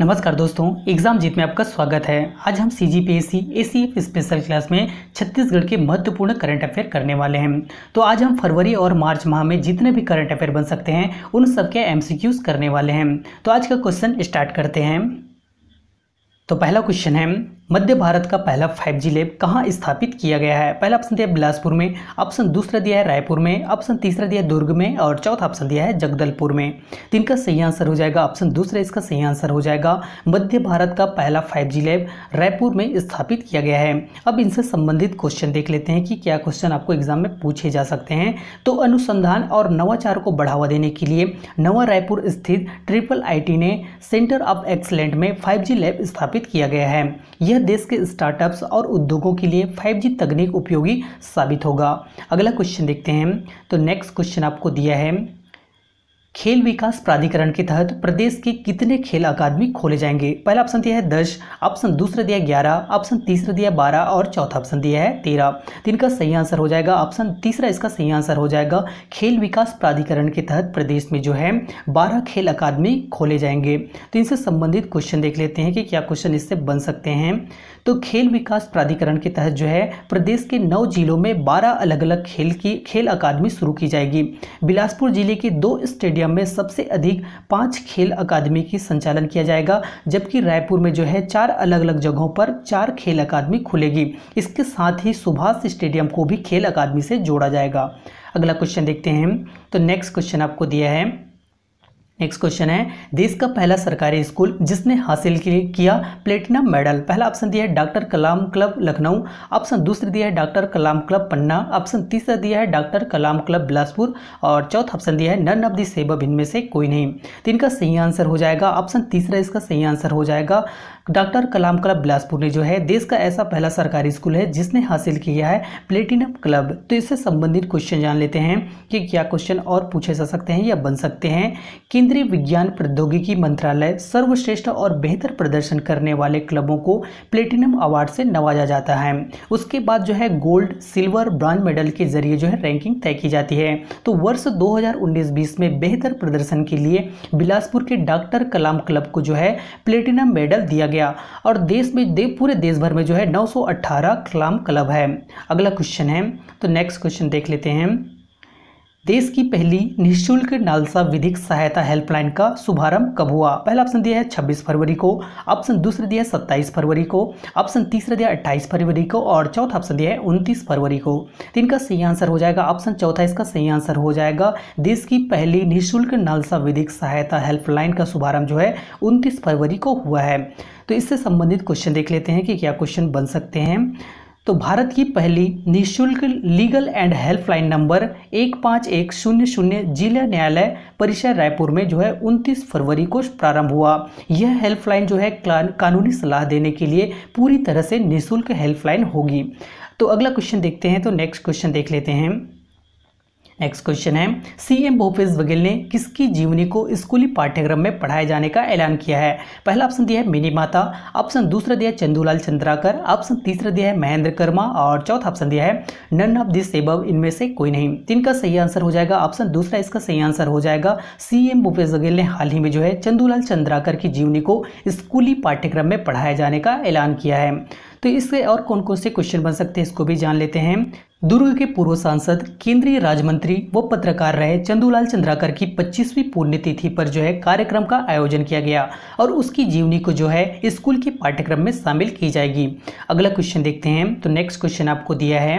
नमस्कार दोस्तों, एग्ज़ाम जीत में आपका स्वागत है। आज हम C G P S C A C F special class में छत्तीसगढ़ के महत्वपूर्ण करंट अफेयर करने वाले हैं। तो आज हम फरवरी और मार्च माह में जितने भी करंट अफेयर बन सकते हैं, उन सब सबके क्यूज करने वाले हैं। तो आज का क्वेश्चन स्टार्ट करते हैं। तो पहला क्वेश्चन है मध्य भारत का पहला 5G लैब कहाँ स्थापित किया गया है? पहला ऑप्शन दिया बिलासपुर में ऑप्शन दूसरा दिया है रायपुर में ऑप्शन तीसरा दिया दुर्ग में और चौथा ऑप्शन दिया है जगदलपुर में। तो इनका सही आंसर हो जाएगा ऑप्शन दूसरा इसका सही आंसर हो जाएगा। मध्य भारत का पहला 5G लैब रायपुर में स्थापित किया गया है। अब इनसे संबंधित क्वेश्चन देख लेते हैं कि क्या क्वेश्चन आपको एग्ज़ाम में पूछे जा सकते हैं। तो अनुसंधान और नवाचार को बढ़ावा देने के लिए नवा रायपुर स्थित ट्रिपल आईटी ने सेंटर ऑफ़ एक्सलेंट में फाइव लैब स्थापित किया गया है। यह देश के स्टार्टअप्स और उद्योगों के लिए 5G तकनीक उपयोगी साबित होगा। अगला क्वेश्चन देखते हैं। तो नेक्स्ट क्वेश्चन आपको दिया है। खेल विकास प्राधिकरण के तहत प्रदेश के कितने खेल अकादमी खोले जाएँगे? पहला ऑप्शन दिया है दस ऑप्शन दूसरा दिया ग्यारह ऑप्शन तीसरा दिया बारह और चौथा ऑप्शन दिया है तेरह। तो इनका सही आंसर हो जाएगा। ऑप्शन तीसरा इसका सही आंसर हो जाएगा। खेल विकास प्राधिकरण के तहत प्रदेश में जो है बारह खेल अकादमी खोले जाएँगे। तो इनसे संबंधित क्वेश्चन देख लेते हैं कि क्या क्वेश्चन इससे बन सकते हैं। तो खेल विकास प्राधिकरण के तहत जो है प्रदेश के नौ जिलों में बारह अलग अलग खेल की, खेल अकादमी शुरू की जाएगी। बिलासपुर ज़िले के दो स्टेडियम में सबसे अधिक पाँच खेल अकादमी की संचालन किया जाएगा, जबकि रायपुर में जो है चार अलग अलग जगहों पर चार खेल अकादमी खुलेगी। इसके साथ ही सुभाष स्टेडियम को भी खेल अकादमी से जोड़ा जाएगा। अगला क्वेश्चन देखते हैं तो नेक्स्ट क्वेश्चन आपको दिया है। नेक्स्ट क्वेश्चन है, देश का पहला सरकारी स्कूल जिसने हासिल किया प्लेटिनम मेडल। पहला ऑप्शन दिया है doctor Kalam club, Lucknow. Option दूसरा दिया है doctor Kalam club, Panna. Option तीसरा दिया है डॉक्टर कलाम क्लब, बिलासपुर। और चौथा ऑप्शन दिया है नन ऑफ़ दी सेबब इनमें से कोई नहीं। तो इनका सही आंसर हो जाएगा। ऑप्शन तीसरा इसका सही आंसर हो जाएगा। डॉक्टर कलाम क्लब, बिलासपुर ने जो है, देश का ऐसा पहला सरकारी स्कूल है जिसने हासिल किया है प्लेटिनम क्लब। तो इससे संबंधित क्वेश्चन जान लेते हैं कि क्या क्वेश्चन और पूछे जा सकते हैं या बन सकते हैं। केंद्रीय विज्ञान प्रौद्योगिकी मंत्रालय सर्वश्रेष्ठ और बेहतर प्रदर्शन करने वाले क्लबों को प्लेटिनम अवार्ड से नवाजा जाता है। उसके बाद जो है गोल्ड सिल्वर ब्रॉन्ज मेडल के ज़रिए जो है रैंकिंग तय की जाती है। तो वर्ष 2019-20 में बेहतर प्रदर्शन के लिए बिलासपुर के डॉक्टर कलाम क्लब को जो है प्लेटिनम मेडल दिया गया और देश में दे, पूरे देश भर में जो है 918 कलाम क्लब है। अगला क्वेश्चन है तो नेक्स्ट क्वेश्चन देख लेते हैं। देश की पहली निःशुल्क नालसा विधिक सहायता हेल्पलाइन का शुभारंभ कब हुआ? पहला ऑप्शन दिया है 26 फरवरी को, ऑप्शन दूसरा दिया है 27 फरवरी को, ऑप्शन तीसरा दिया है 28 फरवरी को और चौथा ऑप्शन दिया है 29 फरवरी को। तीन का सही आंसर हो जाएगा, ऑप्शन चौथा इसका सही आंसर हो जाएगा। देश की पहली निःशुल्क नालसा विधिक सहायता हेल्पलाइन का शुभारंभ जो है उनतीस फरवरी को हुआ है। तो इससे संबंधित क्वेश्चन देख लेते हैं कि क्या क्वेश्चन बन सकते हैं। तो भारत की पहली निशुल्क लीगल एंड हेल्पलाइन नंबर एक पाँच एक शून्य शून्य जिला न्यायालय परिसर रायपुर में जो है 29 फरवरी को प्रारंभ हुआ। यह हेल्पलाइन जो है कानूनी सलाह देने के लिए पूरी तरह से निःशुल्क हेल्पलाइन होगी। तो अगला क्वेश्चन देखते हैं तो नेक्स्ट क्वेश्चन देख लेते हैं। नेक्स्ट क्वेश्चन है सीएम भूपेश बघेल ने किसकी जीवनी को स्कूली पाठ्यक्रम में पढ़ाए जाने का ऐलान किया है? पहला ऑप्शन दिया है मिनी माता ऑप्शन दूसरा दिया है चंदूलाल चंद्राकर ऑप्शन तीसरा दिया है महेंद्र कर्मा और चौथा ऑप्शन दिया है नन ऑफ़ दिस एबव इनमें से कोई नहीं। तीन का सही आंसर हो जाएगा ऑप्शन दूसरा इसका सही आंसर हो जाएगा। सीएम भूपेश बघेल ने हाल ही में जो है चंदूलाल चंद्राकर की जीवनी को स्कूली पाठ्यक्रम में पढ़ाए जाने का ऐलान किया है। तो इससे और कौन कौन से क्वेश्चन बन सकते हैं, इसको भी जान लेते हैं। दुर्ग के पूर्व सांसद, केंद्रीय राज्य मंत्री व पत्रकार रहे चंदूलाल चंद्राकर की 25वीं पुण्यतिथि पर जो है कार्यक्रम का आयोजन किया गया और उसकी जीवनी को जो है स्कूल के पाठ्यक्रम में शामिल की जाएगी। अगला क्वेश्चन देखते हैं तो नेक्स्ट क्वेश्चन आपको दिया है।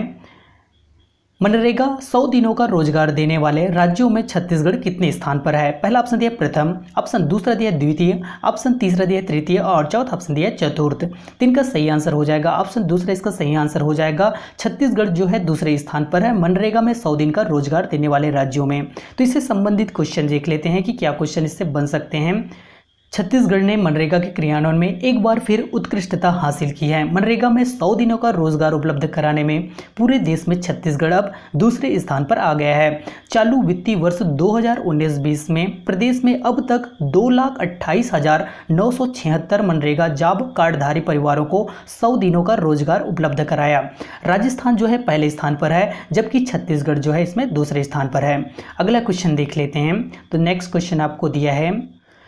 मनरेगा सौ दिनों का रोज़गार देने वाले राज्यों में छत्तीसगढ़ कितने स्थान पर है? पहला ऑप्शन दिया प्रथम ऑप्शन दूसरा दिया द्वितीय ऑप्शन तीसरा दिया तृतीय और चौथा ऑप्शन दिया चतुर्थ। तीन का सही आंसर हो जाएगा। ऑप्शन दूसरा इसका सही आंसर हो जाएगा। छत्तीसगढ़ जो है दूसरे स्थान पर है। मनरेगा में सौ दिन का रोज़गार देने वाले राज्यों में। तो इससे संबंधित क्वेश्चन देख लेते हैं कि क्या क्वेश्चन इससे बन सकते हैं। छत्तीसगढ़ ने मनरेगा के क्रियान्वयन में एक बार फिर उत्कृष्टता हासिल की है। मनरेगा में 100 दिनों का रोज़गार उपलब्ध कराने में पूरे देश में छत्तीसगढ़ अब दूसरे स्थान पर आ गया है। चालू वित्तीय वर्ष 2019-20 में प्रदेश में अब तक दो लाख अट्ठाईस हज़ार नौ सौ छिहत्तर मनरेगा जॉब कार्डधारी परिवारों को सौ दिनों का रोज़गार उपलब्ध कराया। राजस्थान जो है पहले स्थान पर है, जबकि छत्तीसगढ़ जो है इसमें दूसरे स्थान पर है। अगला क्वेश्चन देख लेते हैं। तो नेक्स्ट क्वेश्चन आपको दिया है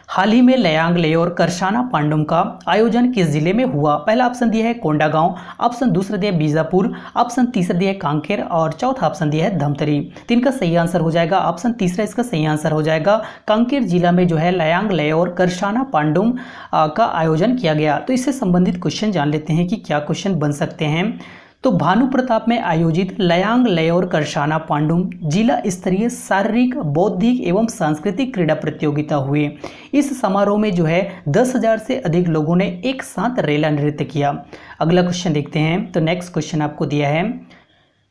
हाल ही में लयांग ले और करशाना पांडुम का आयोजन किस ज़िले में हुआ? पहला ऑप्शन दिया है कोंडागांव, ऑप्शन दूसरा दिया है बीजापुर, ऑप्शन तीसरा दिया है कांकेर और चौथा ऑप्शन दिया है धमतरी। तीन का सही आंसर हो जाएगा, ऑप्शन तीसरा इसका सही आंसर हो जाएगा, कांकेर जिला में जो है लयांग ले और करशाना पांडुम का आयोजन किया गया। तो इससे संबंधित क्वेश्चन जान लेते हैं कि क्या क्वेश्चन बन सकते हैं। तो भानु प्रताप में आयोजित लयांग लयोर करशाना पांडुम जिला स्तरीय शारीरिक, बौद्धिक एवं सांस्कृतिक क्रीड़ा प्रतियोगिता हुई इस समारोह में जो है, दस हज़ार से अधिक लोगों ने एक साथ रेला नृत्य किया। अगला क्वेश्चन देखते हैं। तो नेक्स्ट क्वेश्चन आपको दिया है।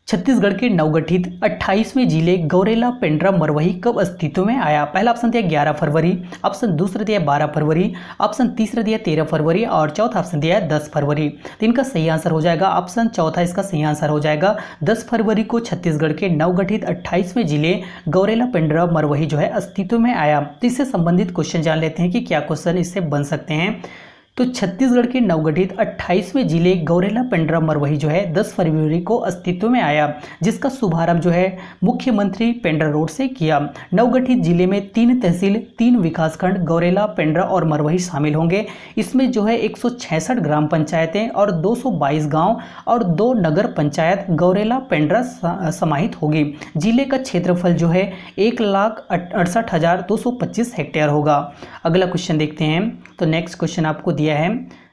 छत्तीसगढ़ के नवगठित 28वें ज़िले गौरेला पेंड्रा मरवही कब अस्तित्व में आया? पहला ऑप्शन दिया 11 फरवरी, ऑप्शन दूसरा दिया 12 फरवरी, ऑप्शन तीसरा दिया 13 फरवरी और चौथा ऑप्शन दिया 10 फरवरी। तो इनका सही आंसर हो जाएगा, ऑप्शन चौथा इसका सही आंसर हो जाएगा। 10 फरवरी को छत्तीसगढ़ के नवगठित अट्ठाईसवें ज़िले गौरेला पेंड्रा मरवही जो है अस्तित्व में आया। तो इससे संबंधित क्वेश्चन जान लेते हैं कि क्या क्वेश्चन इससे बन सकते हैं। तो छत्तीसगढ़ के नवगठित 28वें ज़िले गौरेला पेंड्रा मरवही जो है 10 फरवरी को अस्तित्व में आया, जिसका शुभारंभ जो है, मुख्यमंत्री पेंड्रा रोड से किया। नवगठित ज़िले में तीन तहसील, तीन विकासखंड, गौरेला, पेंड्रा और मरवही शामिल होंगे। इसमें जो है, एक सौ छियासठ ग्राम पंचायतें और 222 गाँव और दो नगर पंचायत गौरेला, पेंड्रा समाहित होगी। ज़िले का क्षेत्रफल जो है, एक लाख अड़सठ हेक्टेयर होगा। अगला क्वेश्चन देखते हैं। तो नेक्स्ट क्वेश्चन आपको दिया दिया है।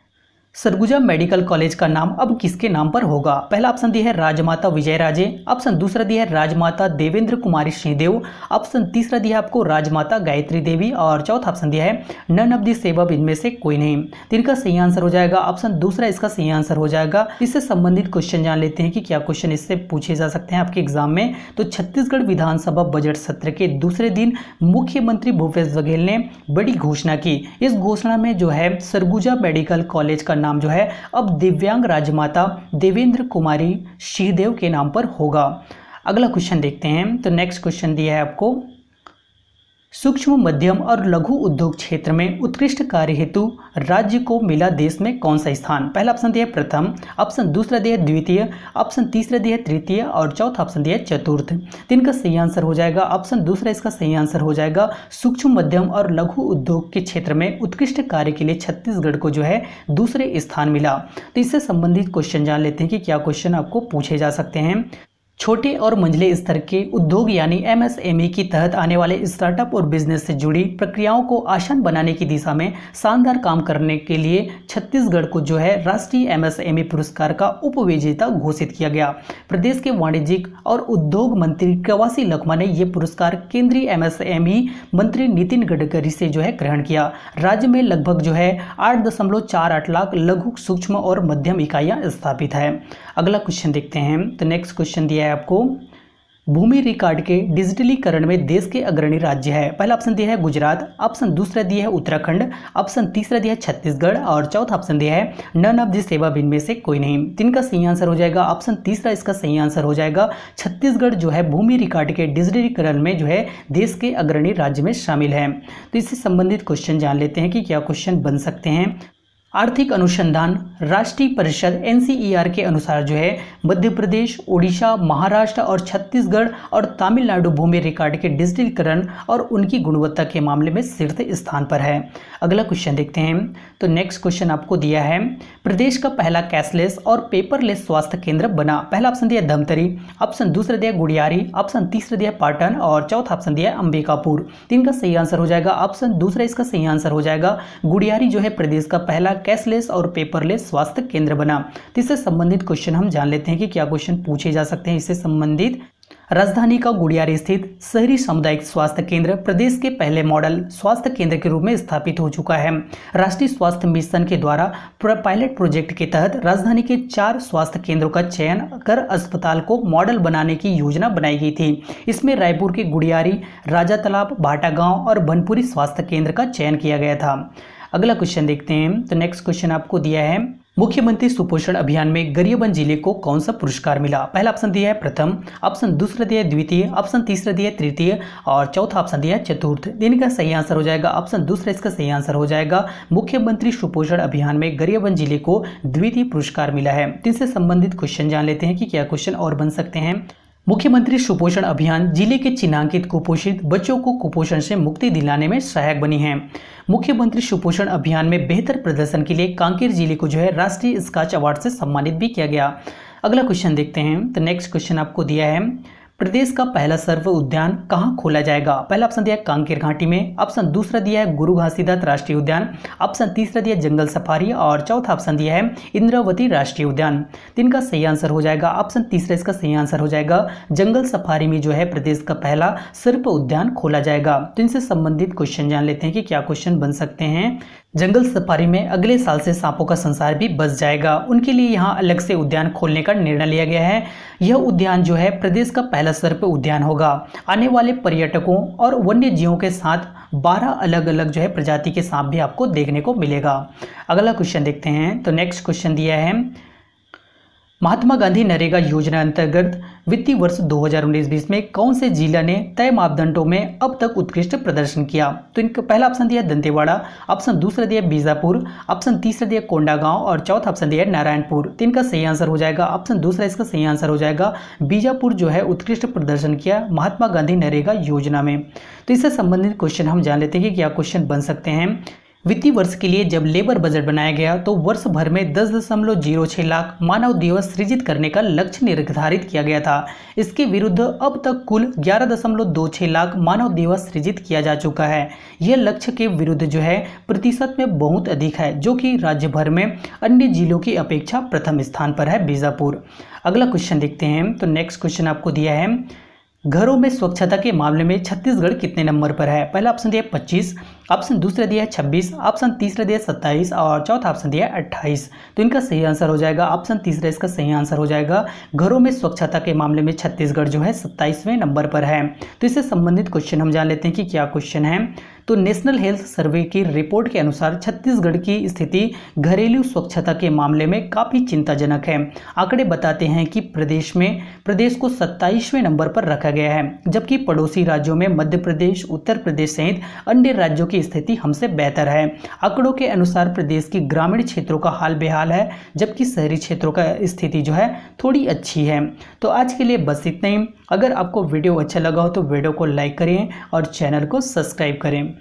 सरगुजा मेडिकल कॉलेज का नाम अब किसके नाम पर होगा? पहला ऑप्शन दिया है राजमाता विजय राजे, ऑप्शन दूसरा दिया है राजमाता देवेंद्र कुमारी सिंहदेव ऑप्शन तीसरा दिया है आपको राजमाता गायत्री देवी और चौथा ऑप्शन दिया है नन ऑफ़ दी सेवा इनमें से कोई नहीं। तो इनका सही आंसर हो जाएगा, ऑप्शन दूसरा इसका सही आंसर हो जाएगा। इससे संबंधित क्वेश्चन जान लेते हैं कि क्या क्वेश्चन इससे पूछे जा सकते हैं आपके एग्ज़ाम में। तो छत्तीसगढ़ विधानसभा बजट सत्र के दूसरे दिन मुख्यमंत्री भूपेश बघेल ने बड़ी घोषणा की। इस घोषणा में जो है सरगुजा मेडिकल कॉलेज का नाम जो है अब दिव्यांग राजमाता देवेंद्र कुमारी श्रीदेव के नाम पर होगा। अगला क्वेश्चन देखते हैं। तो नेक्स्ट क्वेश्चन दिया है आपको। सूक्ष्म, मध्यम और लघु उद्योग क्षेत्र में उत्कृष्ट कार्य हेतु राज्य को मिला देश में कौन सा स्थान? पहला ऑप्शन दिया प्रथम, ऑप्शन दूसरा दिया द्वितीय, ऑप्शन तीसरा दिया तृतीय और चौथा ऑप्शन दिया चतुर्थ। तीन का सही आंसर हो जाएगा, ऑप्शन दूसरा इसका सही आंसर हो जाएगा, सूक्ष्म, मध्यम और लघु उद्योग के क्षेत्र में उत्कृष्ट कार्य के लिए छत्तीसगढ़ को जो है दूसरे स्थान मिला। तो इससे संबंधित क्वेश्चन जान लेते हैं कि क्या क्वेश्चन आपको पूछे जा सकते हैं। छोटे और मंझले स्तर के उद्योग यानी एमएसएमई के तहत आने वाले स्टार्टअप और बिज़नेस से जुड़ी प्रक्रियाओं को आसान बनाने की दिशा में शानदार काम करने के लिए छत्तीसगढ़ को जो है राष्ट्रीय एमएसएमई पुरस्कार का उपविजेता घोषित किया गया। प्रदेश के वाणिज्यिक और उद्योग मंत्री कवासी लखमा ने यह पुरस्कार केंद्रीय एमएसएमई मंत्री नितिन गडकरी से जो है ग्रहण किया। राज्य में लगभग जो है आठ दशमलव चार आठ लाख लघु, सूक्ष्म और मध्यम इकाइयाँ स्थापित है। अगला क्वेश्चन देखते हैं। तो नेक्स्ट क्वेश्चन दिया है आपको। भूमि रिकॉर्ड के डिजिटलीकरण में देश के अग्रणी राज्य है। पहला ऑप्शन दिया है गुजरात, ऑप्शन दूसरा दिया है उत्तराखंड, ऑप्शन तीसरा दिया है छत्तीसगढ़ और चौथा ऑप्शन दिया है नन ऑफ़ दिस सेवा बिन में से कोई नहीं। तीन का सही आंसर हो जाएगा, ऑप्शन तीसरा इसका सही आंसर हो जाएगा। छत्तीसगढ़ जो है भूमि रिकॉर्ड के डिजिटलीकरण में जो है देश के अग्रणी राज्य में शामिल है। तो इससे संबंधित क्वेश्चन जान लेते हैं कि क्या क्वेश्चन बन सकते हैं। आर्थिक अनुसंधान राष्ट्रीय परिषद एन के अनुसार जो है, मध्य प्रदेश, ओडिशा, महाराष्ट्र और छत्तीसगढ़ और तमिलनाडु भूमि रिकॉर्ड के डिजिटलीकरण और उनकी गुणवत्ता के मामले में शीर्ष स्थान पर है। अगला क्वेश्चन देखते हैं। तो नेक्स्ट क्वेश्चन आपको दिया है। प्रदेश का पहला कैशलेस और पेपरलेस स्वास्थ्य केंद्र बना। पहला ऑप्शन दिया धमतरी, ऑप्शन दूसरा दिया गुड़ियारी, ऑप्शन तीसरा दिया पाटन और चौथा ऑप्शन दिया अंबिकापुर। तीन का सही आंसर हो जाएगा। ऑप्शन दूसरा इसका सही आंसर हो जाएगा। गुड़ियारी जो है, प्रदेश का पहला कैशलेस और पेपरलेस स्वास्थ्य केंद्र बना। इससे संबंधित क्वेश्चन हम जान लेते हैं कि क्या क्वेश्चन पूछे जा सकते हैं। इससे संबंधित राजधानी का गुड़ियारी स्थित शहरी सामुदायिक स्वास्थ्य केंद्र प्रदेश के पहले मॉडल स्वास्थ्य केंद्र के रूप में स्थापित हो चुका है। राष्ट्रीय स्वास्थ्य मिशन के द्वारा पायलट प्रोजेक्ट के तहत राजधानी के चार स्वास्थ्य केंद्रों का चयन कर अस्पताल को मॉडल बनाने की योजना बनाई गई थी। इसमें रायपुर के गुड़ियारी राजा तालाब भाटा और बनपुरी स्वास्थ्य केंद्र का चयन किया गया था। अगला क्वेश्चन देखते हैं। तो नेक्स्ट क्वेश्चन आपको दिया है, मुख्यमंत्री सुपोषण अभियान में गरियाबंद ज़िले को कौन सा पुरस्कार मिला? पहला ऑप्शन दिया है, प्रथम ऑप्शन दूसरा दिया है, द्वितीय ऑप्शन तीसरा दिया है, तृतीय और चौथा ऑप्शन दिया है, चतुर्थ। दिन का सही आंसर हो जाएगा ऑप्शन दूसरा इसका सही आंसर हो जाएगा। मुख्यमंत्री सुपोषण अभियान में गरियाबंद ज़िले को द्वितीय पुरस्कार मिला है। तो इससे संबंधित क्वेश्चन जान लेते हैं कि क्या क्वेश्चन और बन सकते हैं। मुख्यमंत्री सुपोषण अभियान ज़िले के चिन्हांकित कुपोषित बच्चों को कुपोषण से मुक्ति दिलाने में सहायक बनी है। मुख्यमंत्री सुपोषण अभियान में बेहतर प्रदर्शन के लिए कांकेर ज़िले को जो है राष्ट्रीय स्काच अवार्ड से सम्मानित भी किया गया। अगला क्वेश्चन देखते हैं। तो नेक्स्ट क्वेश्चन आपको दिया है। प्रदेश का पहला सर्व उद्यान कहाँ खोला जाएगा? पहला ऑप्शन दिया है कांकेर घाटी में ऑप्शन दूसरा दिया है गुरु घासीदत्त राष्ट्रीय उद्यान ऑप्शन तीसरा दिया जंगल सफारी और चौथा ऑप्शन दिया है इंद्रावती राष्ट्रीय उद्यान। तो इनका सही आंसर हो जाएगा ऑप्शन तीसरा इसका सही आंसर हो जाएगा, जंगल सफारी में जो है प्रदेश का पहला सर्प उद्यान खोला जाएगा। तो इनसे संबंधित क्वेश्चन जान लेते हैं कि क्या क्वेश्चन बन सकते हैं। जंगल सफारी में अगले साल से सांपों का संसार भी बस जाएगा। उनके लिए यहाँ अलग से उद्यान खोलने का निर्णय लिया गया है। यह उद्यान जो है, प्रदेश का पहला सर्प उद्यान होगा। आने वाले पर्यटकों और वन्य जीवों के साथ 12 अलग अलग जो है, प्रजाति के सांप भी आपको देखने को मिलेगा। अगला क्वेश्चन देखते हैं। तो नेक्स्ट क्वेश्चन दिया है। महात्मा गांधी नरेगा योजना अंतर्गत वित्तीय वर्ष 2019-20 में कौन से जिला ने तय मापदंडों में अब तक उत्कृष्ट प्रदर्शन किया? तो इनका पहला ऑप्शन दिया दंतेवाड़ा ऑप्शन दूसरा दिया बीजापुर ऑप्शन तीसरा दिया कोंडागांव और चौथा ऑप्शन दिया नारायणपुर। तो इनका सही आंसर हो जाएगा। ऑप्शन दूसरा इसका सही आंसर हो जाएगा। बीजापुर जो है उत्कृष्ट प्रदर्शन किया महात्मा गांधी नरेगा योजना में। तो इससे संबंधित क्वेश्चन हम जान लेते हैं कि क्या क्वेश्चन बन सकते हैं। वित्तीय वर्ष के लिए जब लेबर बजट बनाया गया तो वर्ष भर में दस दशमलव ज़ीरो छः लाख मानव दिवस सृजित करने का लक्ष्य निर्धारित किया गया था। इसके विरुद्ध अब तक कुल ग्यारह दशमलव दो छः लाख मानव दिवस सृजित किया जा चुका है। यह लक्ष्य के विरुद्ध जो है, प्रतिशत में बहुत अधिक है, जो कि राज्य भर में अन्य जिलों की अपेक्षा प्रथम स्थान पर है, बीजापुर। अगला क्वेश्चन देखते हैं। तो नेक्स्ट क्वेश्चन आपको दिया है। घरों में स्वच्छता के मामले में छत्तीसगढ़ कितने नंबर पर है? पहला ऑप्शन दिया पच्चीस, ऑप्शन दूसरा दिया है छब्बीस, ऑप्शन तीसरा दिया सत्ताईस और चौथा ऑप्शन दिया है अट्ठाईस। तो इनका सही आंसर हो जाएगा, ऑप्शन तीसरा इसका सही आंसर हो जाएगा। घरों में स्वच्छता के मामले में छत्तीसगढ़ जो है सत्ताईसवें नंबर पर है। तो इससे संबंधित क्वेश्चन हम जान लेते हैं कि क्या क्वेश्चन है। तो नेशनल हेल्थ सर्वे की रिपोर्ट के अनुसार छत्तीसगढ़ की स्थिति घरेलू स्वच्छता के मामले में काफ़ी चिंताजनक है। आंकड़े बताते हैं कि प्रदेश में, प्रदेश को सत्ताईसवें नंबर पर रखा गया है, जबकि पड़ोसी राज्यों में मध्य प्रदेश, उत्तर प्रदेश सहित अन्य राज्यों की स्थिति हमसे बेहतर है। आंकड़ों के अनुसार प्रदेश की ग्रामीण क्षेत्रों का हाल बेहाल है, जबकि शहरी क्षेत्रों का स्थिति जो है थोड़ी अच्छी है। तो आज के लिए बस इतना ही। अगर आपको वीडियो अच्छा लगा हो तो वीडियो को लाइक करें और चैनल को सब्सक्राइब करें।